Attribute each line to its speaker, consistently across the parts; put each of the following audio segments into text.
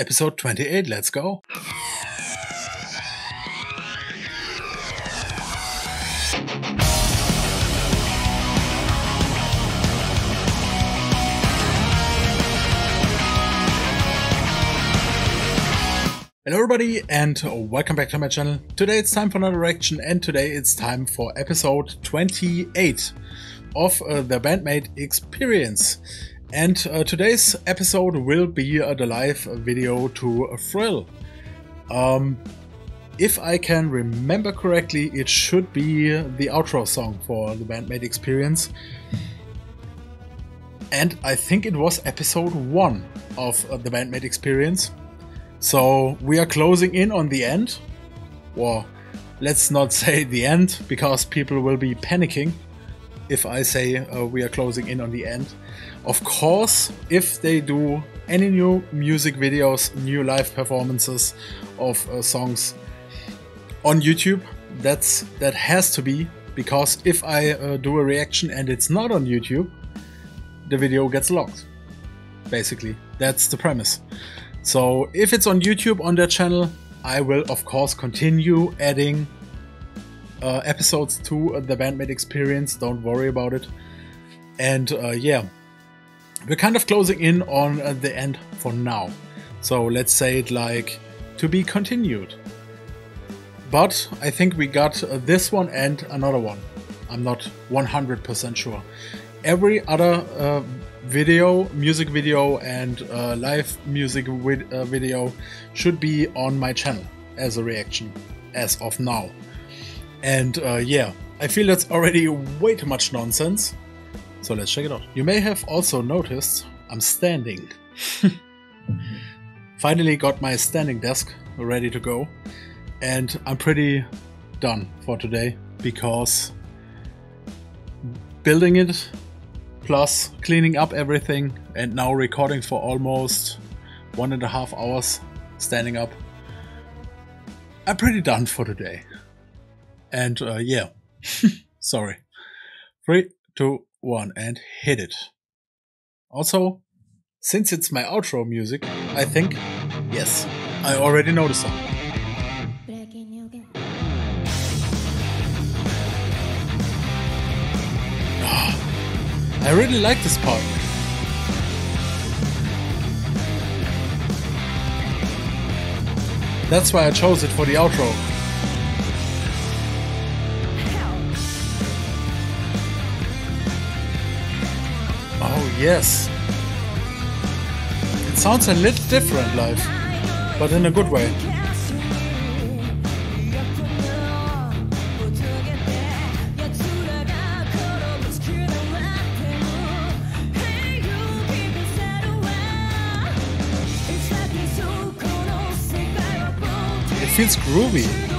Speaker 1: Episode 28, let's go. Hello everybody and welcome back to my channel. Today it's time for another reaction and today it's time for episode 28 of uh, the Band-Maid Experience. And uh, today's episode will be uh, the live video to a Thrill. Um, if I can remember correctly, it should be the outro song for the Band-Maid Experience. And I think it was episode 1 of uh, the Band-Maid Experience. So we are closing in on the end. Or let's not say the end, because people will be panicking if I say uh, we are closing in on the end. Of course, if they do any new music videos, new live performances of uh, songs on YouTube, that's that has to be because if I uh, do a reaction and it's not on YouTube, the video gets locked. Basically, that's the premise. So if it's on YouTube on their channel, I will of course continue adding uh, episodes to the Band-Maid experience. Don't worry about it. And uh, yeah, we're kind of closing in on uh, the end for now. So let's say it like to be continued. But I think we got uh, this one and another one. I'm not 100% sure. Every other uh, video, music video, and uh, live music vid uh, video should be on my channel as a reaction as of now. And uh, yeah, I feel that's already way too much nonsense. So let's check it out. You may have also noticed I'm standing. Finally got my standing desk ready to go. And I'm pretty done for today because building it plus cleaning up everything and now recording for almost one and a half hours standing up. I'm pretty done for today. And uh, yeah, sorry. Three, two, one, and hit it. Also, since it's my outro music, I think, yes, I already know the song. I really like this part. That's why I chose it for the outro. Oh yes. It sounds a little different live, but in a good way. It feels groovy.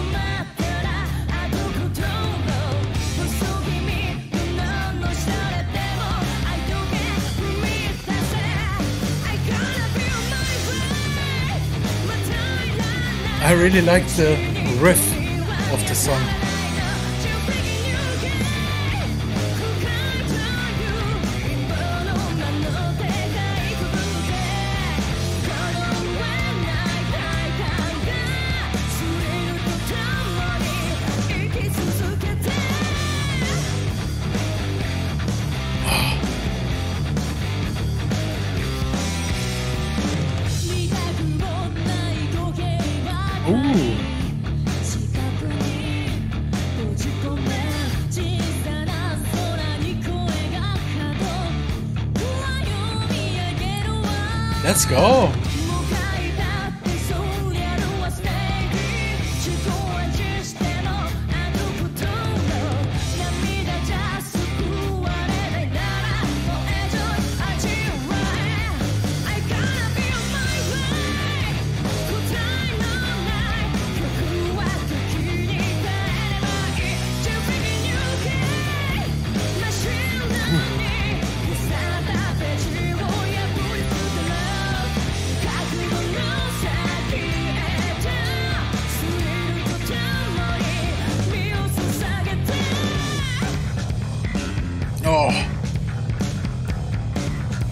Speaker 1: I really like the riff of the song. Let's go.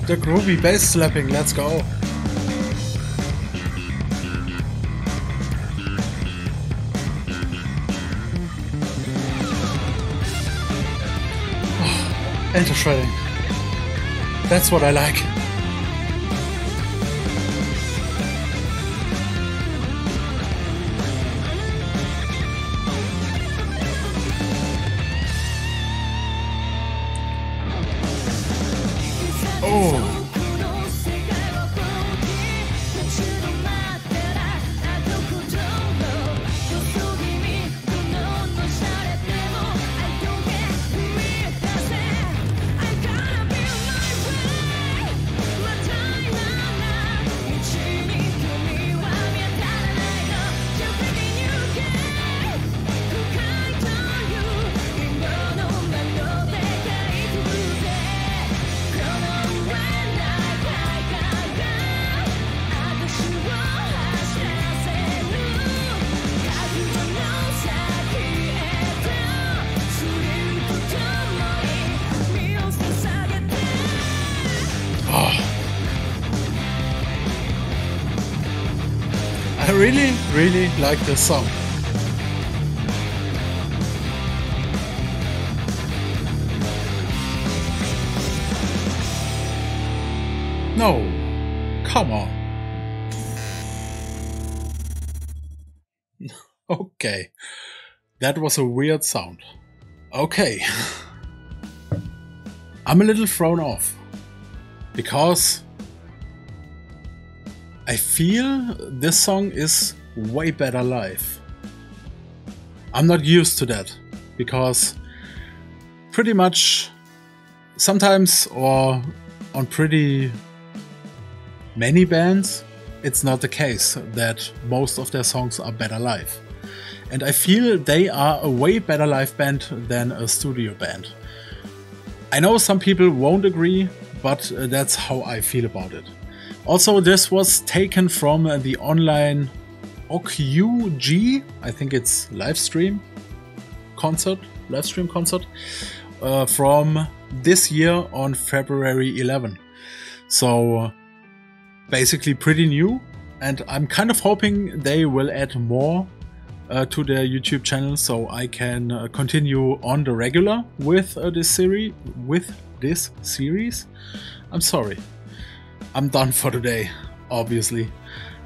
Speaker 1: The groovy bass slapping, let's go. Oh, Enter shredding. That's what I like. Oh. Really, really like this song. No, come on. okay, that was a weird sound. Okay, I'm a little thrown off because I feel this song is way better live. I'm not used to that because pretty much sometimes or on pretty many bands it's not the case that most of their songs are better live. And I feel they are a way better live band than a studio band. I know some people won't agree, but uh, that's how I feel about it. Also, this was taken from the online Okyu-ji, I think it's live stream concert, live stream concert, uh, from this year on February 11. So basically pretty new and I'm kind of hoping they will add more uh, to their YouTube channel so I can uh, continue on the regular with uh, this series with this series. I'm sorry. I'm done for today, obviously.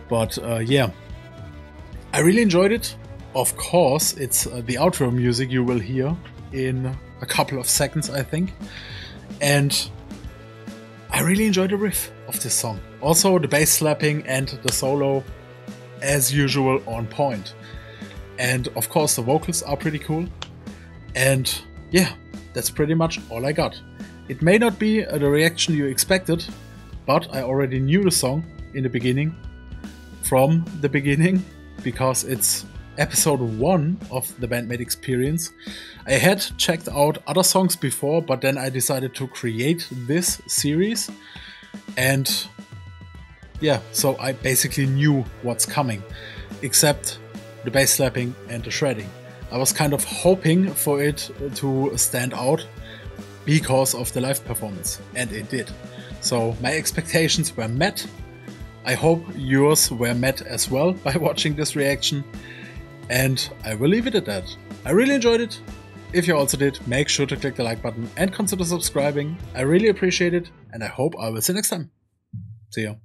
Speaker 1: But uh, yeah, I really enjoyed it. Of course, it's uh, the outro music you will hear in a couple of seconds, I think. And I really enjoyed the riff of this song. Also, the bass slapping and the solo, as usual, on point. And of course, the vocals are pretty cool. And yeah, that's pretty much all I got. It may not be uh, the reaction you expected, but I already knew the song in the beginning, from the beginning, because it's episode 1 of the Band-Maid experience. I had checked out other songs before, but then I decided to create this series. And yeah, so I basically knew what's coming, except the bass slapping and the shredding. I was kind of hoping for it to stand out because of the live performance, and it did. So my expectations were met. I hope yours were met as well by watching this reaction. And I will leave it at that. I really enjoyed it. If you also did, make sure to click the like button and consider subscribing. I really appreciate it and I hope I will see you next time. See ya.